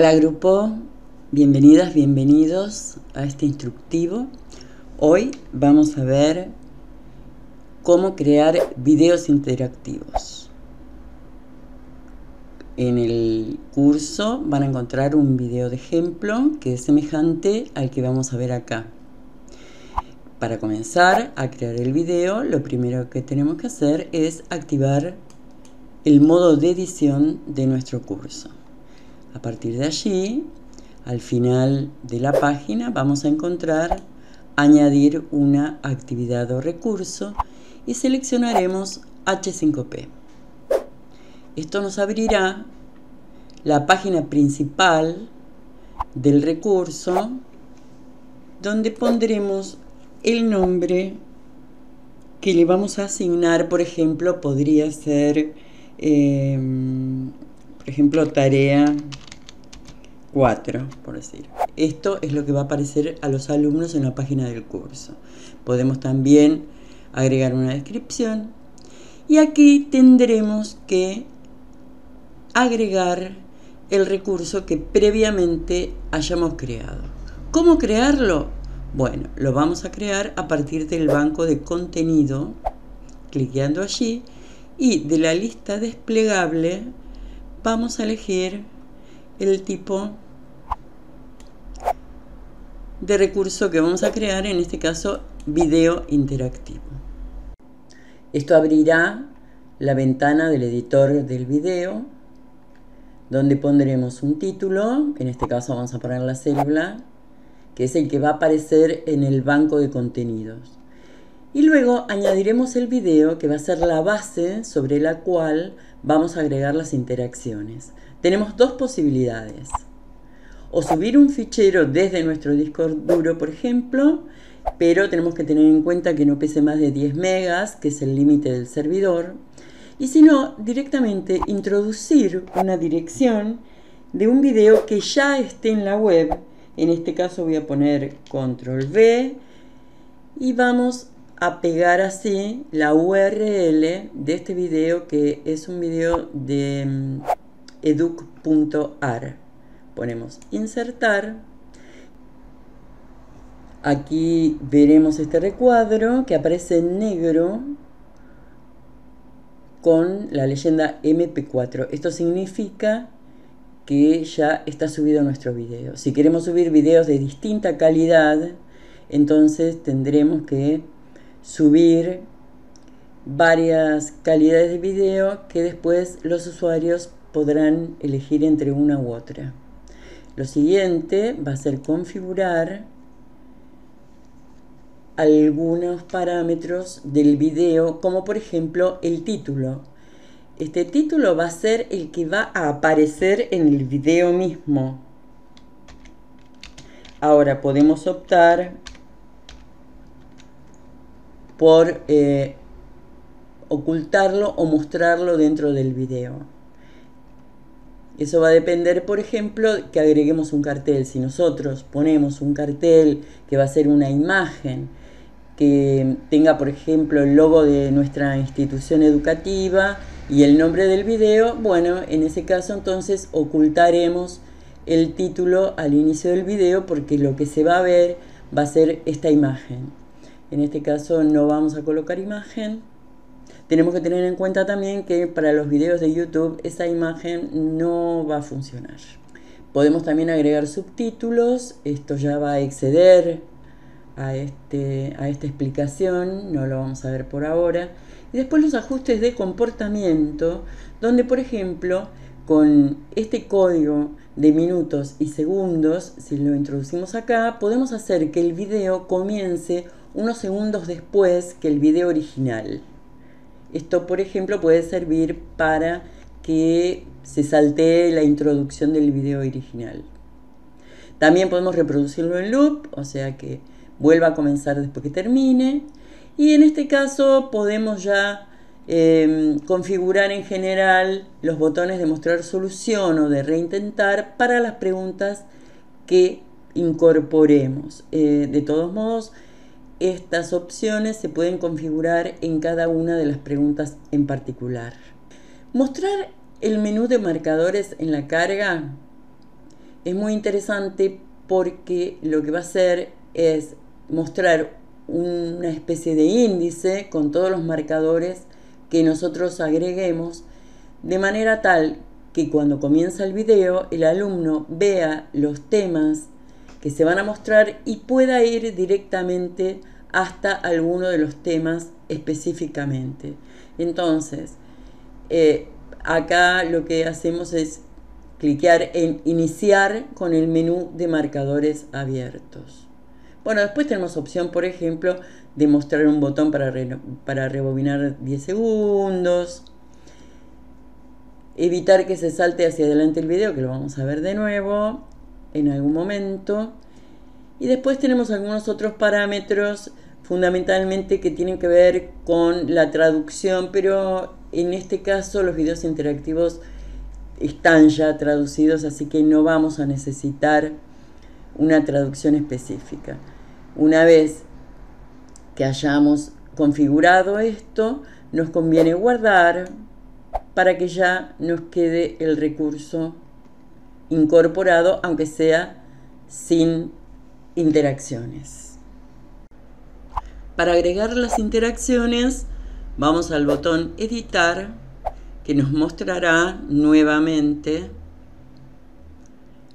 Hola grupo, bienvenidas, bienvenidos a este instructivo. Hoy vamos a ver cómo crear videos interactivos. En el curso van a encontrar un video de ejemplo que es semejante al que vamos a ver acá. Para comenzar a crear el video, lo primero que tenemos que hacer es activar el modo de edición de nuestro curso. A partir de allí, al final de la página vamos a encontrar añadir una actividad o recurso y seleccionaremos H5P. Esto nos abrirá la página principal del recurso donde pondremos el nombre que le vamos a asignar, por ejemplo, podría ser, eh, por ejemplo, tarea 4, por decir. Esto es lo que va a aparecer a los alumnos en la página del curso. Podemos también agregar una descripción y aquí tendremos que agregar el recurso que previamente hayamos creado. ¿Cómo crearlo? Bueno, lo vamos a crear a partir del banco de contenido, cliqueando allí, y de la lista desplegable vamos a elegir el tipo de recurso que vamos a crear, en este caso video interactivo. Esto abrirá la ventana del editor del video, donde pondremos un título, en este caso vamos a poner la célula, que es el que va a aparecer en el banco de contenidos. Y luego añadiremos el video que va a ser la base sobre la cual vamos a agregar las interacciones. Tenemos dos posibilidades. O subir un fichero desde nuestro disco duro, por ejemplo, pero tenemos que tener en cuenta que no pese más de 10 megas, que es el límite del servidor. Y si no, directamente introducir una dirección de un video que ya esté en la web. En este caso voy a poner control V y vamos a pegar así la URL de este video que es un video de mm, educ.ar. Ponemos insertar. Aquí veremos este recuadro que aparece en negro con la leyenda MP4. Esto significa que ya está subido nuestro video. Si queremos subir videos de distinta calidad, entonces tendremos que subir varias calidades de video que después los usuarios podrán elegir entre una u otra. Lo siguiente va a ser configurar algunos parámetros del video, como por ejemplo el título. Este título va a ser el que va a aparecer en el video mismo. Ahora podemos optar por eh, ocultarlo o mostrarlo dentro del video. Eso va a depender, por ejemplo, que agreguemos un cartel. Si nosotros ponemos un cartel que va a ser una imagen, que tenga, por ejemplo, el logo de nuestra institución educativa y el nombre del video, bueno, en ese caso entonces ocultaremos el título al inicio del video porque lo que se va a ver va a ser esta imagen. En este caso no vamos a colocar imagen. Tenemos que tener en cuenta también que para los videos de YouTube esa imagen no va a funcionar. Podemos también agregar subtítulos. Esto ya va a exceder a, este, a esta explicación. No lo vamos a ver por ahora. Y después los ajustes de comportamiento, donde por ejemplo con este código de minutos y segundos, si lo introducimos acá, podemos hacer que el video comience unos segundos después que el video original. Esto, por ejemplo, puede servir para que se saltee la introducción del video original. También podemos reproducirlo en loop, o sea que vuelva a comenzar después que termine. Y en este caso podemos ya em, configurar en general los botones de mostrar solución o de reintentar para las preguntas que incorporemos. Eh, de todos modos, estas opciones se pueden configurar en cada una de las preguntas en particular. Mostrar el menú de marcadores en la carga es muy interesante porque lo que va a hacer es mostrar una especie de índice con todos los marcadores que nosotros agreguemos, de manera tal que cuando comienza el video el alumno vea los temas que se van a mostrar y pueda ir directamente hasta alguno de los temas específicamente. Entonces, eh, acá lo que hacemos es cliquear en iniciar con el menú de marcadores abiertos. Bueno, después tenemos opción, por ejemplo, de mostrar un botón para, para rebobinar 10 segundos, evitar que se salte hacia adelante el video, que lo vamos a ver de nuevo en algún momento. Y después tenemos algunos otros parámetros fundamentalmente que tienen que ver con la traducción, pero en este caso los videos interactivos están ya traducidos, así que no vamos a necesitar una traducción específica. Una vez que hayamos configurado esto, nos conviene guardar para que ya nos quede el recurso incorporado, aunque sea sin interacciones. Para agregar las interacciones, vamos al botón editar que nos mostrará nuevamente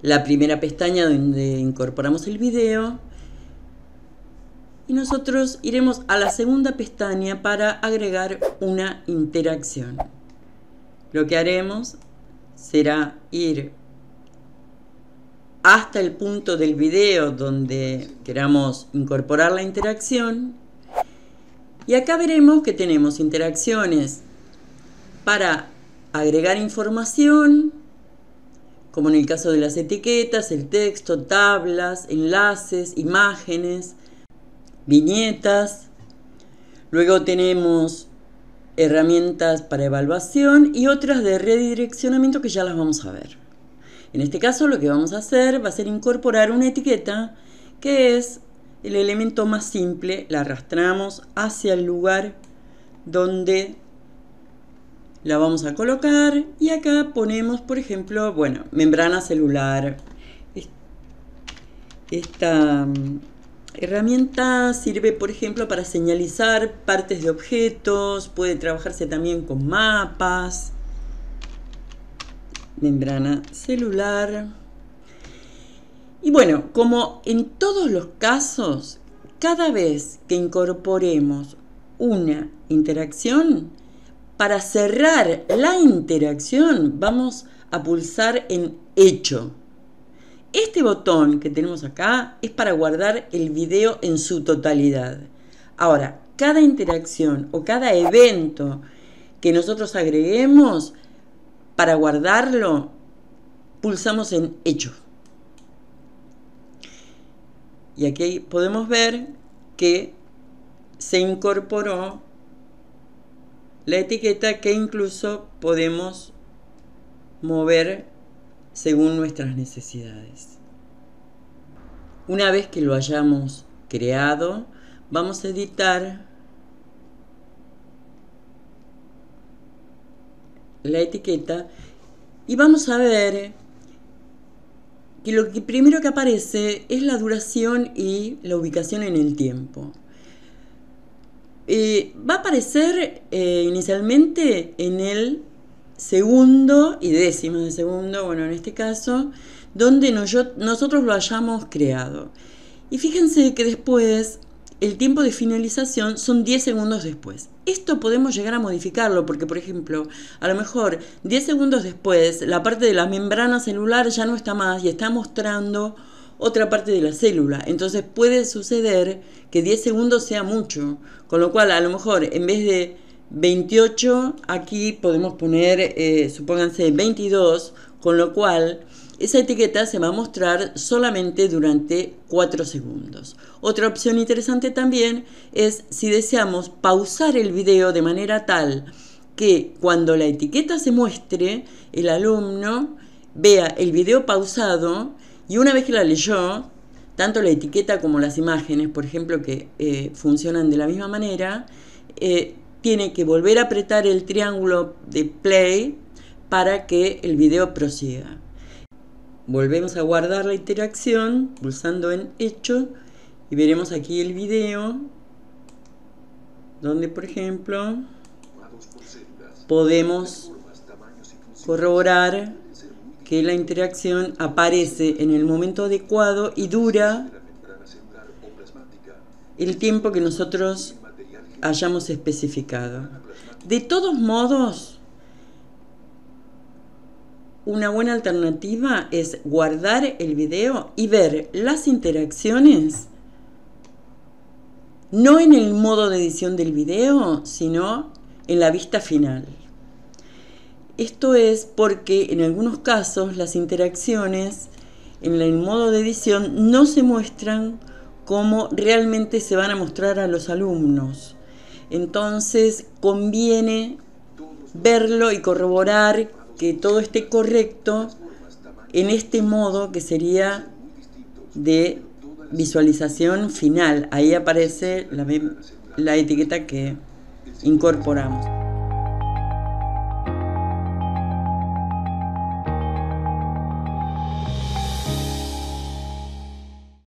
la primera pestaña donde incorporamos el video y nosotros iremos a la segunda pestaña para agregar una interacción. Lo que haremos será ir hasta el punto del video donde queramos incorporar la interacción y acá veremos que tenemos interacciones para agregar información, como en el caso de las etiquetas, el texto, tablas, enlaces, imágenes, viñetas. Luego tenemos herramientas para evaluación y otras de redireccionamiento que ya las vamos a ver. En este caso lo que vamos a hacer va a ser incorporar una etiqueta que es el elemento más simple, la arrastramos hacia el lugar donde la vamos a colocar. Y acá ponemos, por ejemplo, bueno, membrana celular. Esta mm, herramienta sirve, por ejemplo, para señalizar partes de objetos, puede trabajarse también con mapas, membrana celular. Y bueno, como en todos los casos, cada vez que incorporemos una interacción, para cerrar la interacción vamos a pulsar en hecho. Este botón que tenemos acá es para guardar el video en su totalidad. Ahora, cada interacción o cada evento que nosotros agreguemos para guardarlo, pulsamos en hecho. Y aquí podemos ver que se incorporó la etiqueta que incluso podemos mover según nuestras necesidades. Una vez que lo hayamos creado, vamos a editar la etiqueta y vamos a ver que lo que primero que aparece es la duración y la ubicación en el tiempo. Eh, va a aparecer eh, inicialmente en el segundo y décimo de segundo, bueno, en este caso, donde nosotros lo hayamos creado. Y fíjense que después el tiempo de finalización son 10 segundos después. Esto podemos llegar a modificarlo porque, por ejemplo, a lo mejor 10 segundos después la parte de la membrana celular ya no está más y está mostrando otra parte de la célula. Entonces puede suceder que 10 segundos sea mucho, con lo cual a lo mejor en vez de 28 aquí podemos poner, eh, supónganse 22, con lo cual esa etiqueta se va a mostrar solamente durante 4 segundos. Otra opción interesante también es si deseamos pausar el video de manera tal que cuando la etiqueta se muestre, el alumno vea el video pausado y una vez que la leyó, tanto la etiqueta como las imágenes, por ejemplo, que eh, funcionan de la misma manera, eh, tiene que volver a apretar el triángulo de play para que el video prosiga. Volvemos a guardar la interacción pulsando en hecho y veremos aquí el video donde por ejemplo podemos corroborar que la interacción aparece en el momento adecuado y dura el tiempo que nosotros hayamos especificado. De todos modos, una buena alternativa es guardar el video y ver las interacciones no en el modo de edición del video, sino en la vista final. Esto es porque en algunos casos las interacciones en el modo de edición no se muestran como realmente se van a mostrar a los alumnos. Entonces conviene verlo y corroborar que todo esté correcto en este modo que sería de visualización final. Ahí aparece la, la etiqueta que incorporamos.